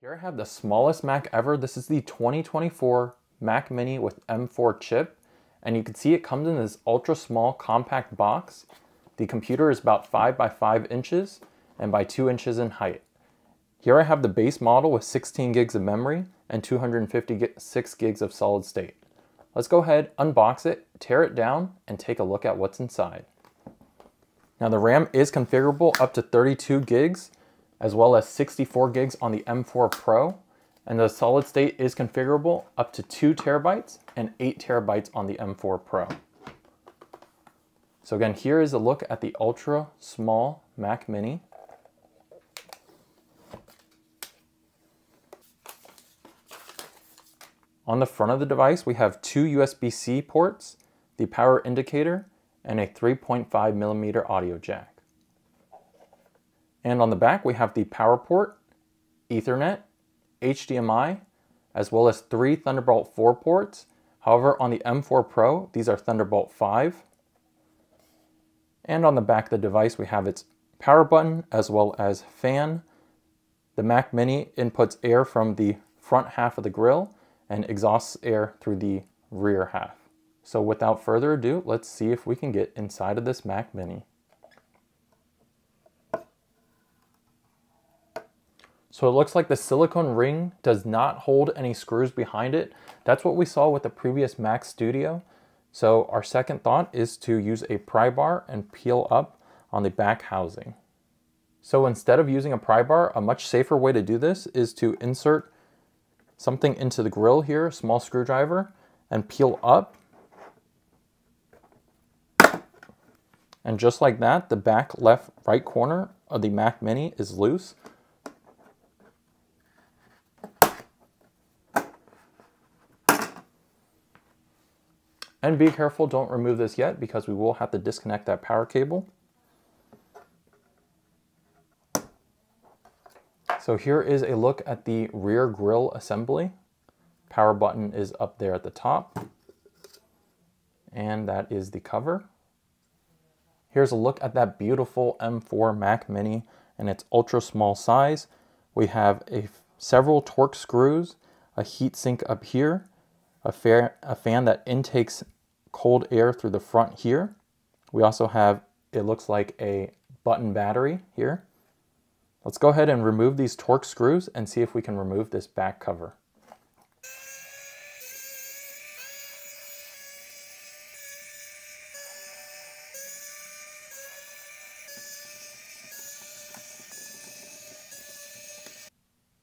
Here I have the smallest Mac ever. This is the 2024 Mac Mini with M4 chip. And you can see it comes in this ultra small compact box. The computer is about five by five inches and by two inches in height. Here I have the base model with 16 gigs of memory and 256 gigs of solid state. Let's go ahead, unbox it, tear it down, and take a look at what's inside. Now the RAM is configurable up to 32 gigs, as well as 64 gigs on the M4 Pro. And the solid state is configurable up to two terabytes and eight terabytes on the M4 Pro. So again, here is a look at the ultra small Mac Mini. On the front of the device, we have two USB-C ports, the power indicator, and a 3.5 millimeter audio jack. And on the back, we have the power port, Ethernet, HDMI, as well as three Thunderbolt 4 ports. However, on the M4 Pro, these are Thunderbolt 5. And on the back of the device, we have its power button as well as fan. The Mac Mini inputs air from the front half of the grill and exhausts air through the rear half. So without further ado, let's see if we can get inside of this Mac Mini. So it looks like the silicone ring does not hold any screws behind it. That's what we saw with the previous Mac Studio. So our second thought is to use a pry bar and peel up on the back housing. So instead of using a pry bar, a much safer way to do this is to insert something into the grill here, a small screwdriver, and peel up. And just like that, the back left right corner of the Mac Mini is loose. And be careful, don't remove this yet because we will have to disconnect that power cable. So here is a look at the rear grille assembly. Power button is up there at the top. And that is the cover. Here's a look at that beautiful M4 Mac Mini and its ultra small size. We have a several Torx screws, a heat sink up here, a, fair, a fan that intakes cold air through the front here. We also have, it looks like a button battery here. Let's go ahead and remove these Torx screws and see if we can remove this back cover.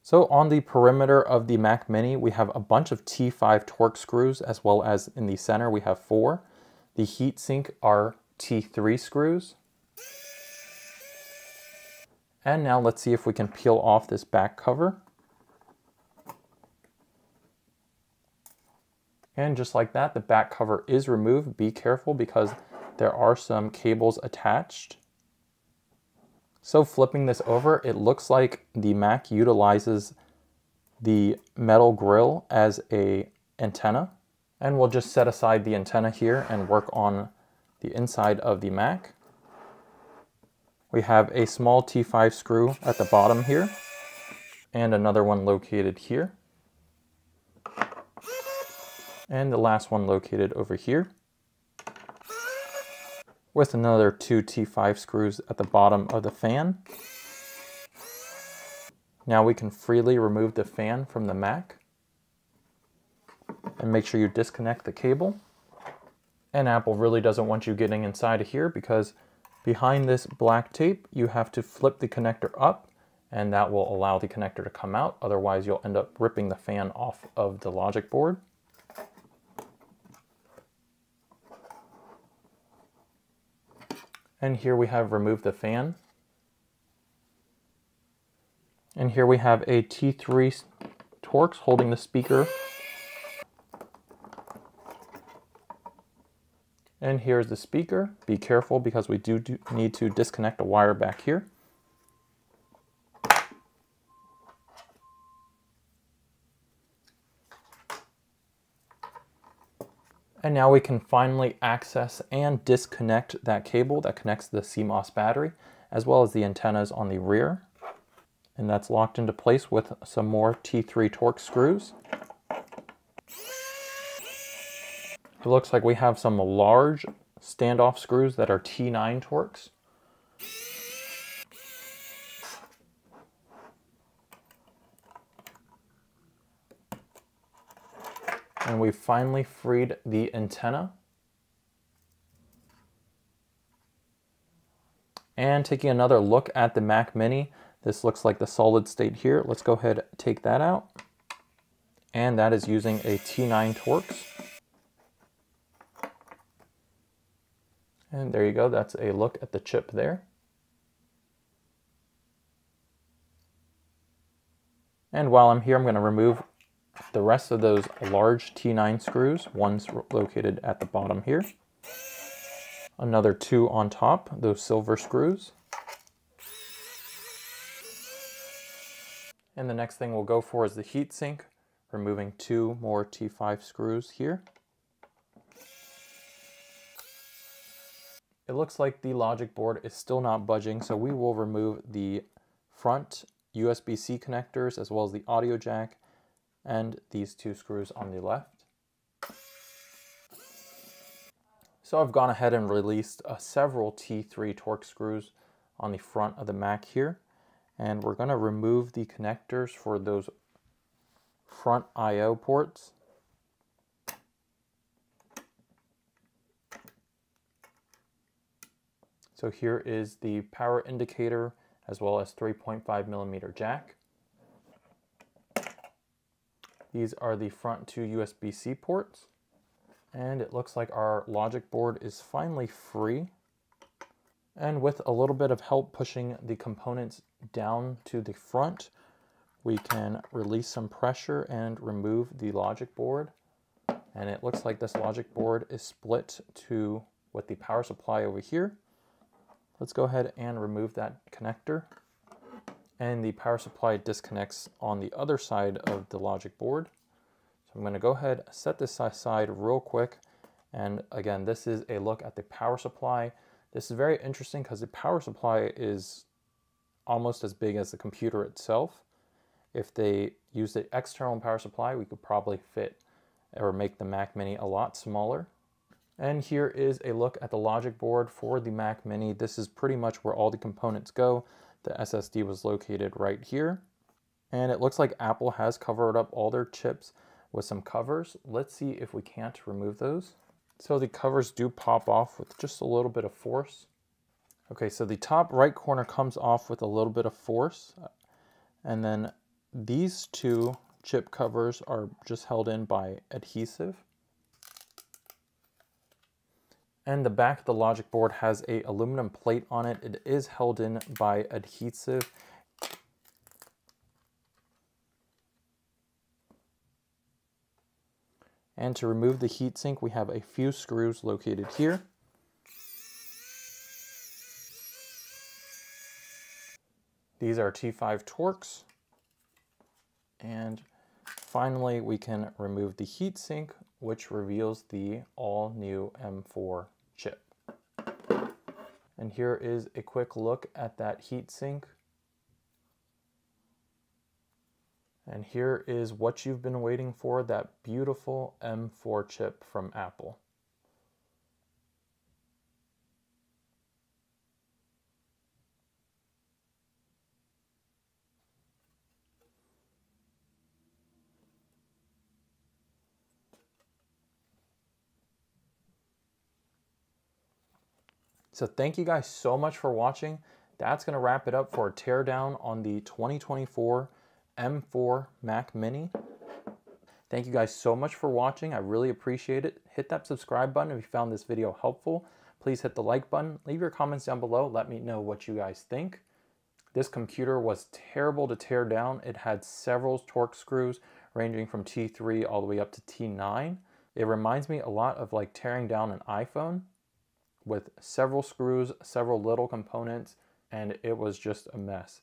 So on the perimeter of the Mac Mini, we have a bunch of T5 Torx screws, as well as in the center, we have four. The heatsink are T3 screws. And now let's see if we can peel off this back cover. And just like that, the back cover is removed. Be careful because there are some cables attached. So flipping this over, it looks like the Mac utilizes the metal grill as a antenna. And we'll just set aside the antenna here and work on the inside of the Mac. We have a small T5 screw at the bottom here and another one located here. And the last one located over here with another two T5 screws at the bottom of the fan. Now we can freely remove the fan from the Mac and make sure you disconnect the cable. And Apple really doesn't want you getting inside of here because behind this black tape, you have to flip the connector up and that will allow the connector to come out. Otherwise, you'll end up ripping the fan off of the logic board. And here we have removed the fan. And here we have a T3 Torx holding the speaker. And here's the speaker. Be careful because we do, do need to disconnect a wire back here. And now we can finally access and disconnect that cable that connects the CMOS battery, as well as the antennas on the rear. And that's locked into place with some more T3 Torx screws. It looks like we have some large standoff screws that are T9 Torx. And we finally freed the antenna. And taking another look at the Mac Mini, this looks like the solid state here. Let's go ahead and take that out. And that is using a T9 Torx. And there you go, that's a look at the chip there. And while I'm here, I'm going to remove the rest of those large T9 screws. One's located at the bottom here. Another two on top, those silver screws. And the next thing we'll go for is the heatsink, removing two more T5 screws here. It looks like the logic board is still not budging, so we will remove the front USB-C connectors as well as the audio jack and these two screws on the left. So I've gone ahead and released uh, several T3 Torx screws on the front of the Mac here. And we're going to remove the connectors for those front I.O. ports. So here is the power indicator as well as 3.5 millimeter jack. These are the front two USB-C ports. And it looks like our logic board is finally free. And with a little bit of help pushing the components down to the front, we can release some pressure and remove the logic board. And it looks like this logic board is split to with the power supply over here Let's go ahead and remove that connector. And the power supply disconnects on the other side of the logic board. So I'm gonna go ahead, set this aside real quick. And again, this is a look at the power supply. This is very interesting because the power supply is almost as big as the computer itself. If they use the external power supply, we could probably fit or make the Mac Mini a lot smaller. And here is a look at the logic board for the Mac Mini. This is pretty much where all the components go. The SSD was located right here. And it looks like Apple has covered up all their chips with some covers. Let's see if we can't remove those. So the covers do pop off with just a little bit of force. Okay, so the top right corner comes off with a little bit of force. And then these two chip covers are just held in by adhesive. And the back of the logic board has a aluminum plate on it. It is held in by adhesive. And to remove the heatsink, we have a few screws located here. These are T5 Torx. And finally, we can remove the heatsink, which reveals the all new M4 chip. And here is a quick look at that heatsink. And here is what you've been waiting for, that beautiful M4 chip from Apple. So thank you guys so much for watching. That's going to wrap it up for a teardown on the 2024 M4 Mac Mini. Thank you guys so much for watching. I really appreciate it. Hit that subscribe button if you found this video helpful. Please hit the like button. Leave your comments down below. Let me know what you guys think. This computer was terrible to tear down. It had several Torx screws ranging from T3 all the way up to T9. It reminds me a lot of like tearing down an iPhone with several screws, several little components, and it was just a mess.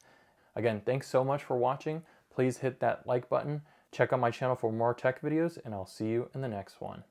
Again, thanks so much for watching. Please hit that like button. Check out my channel for more tech videos, and I'll see you in the next one.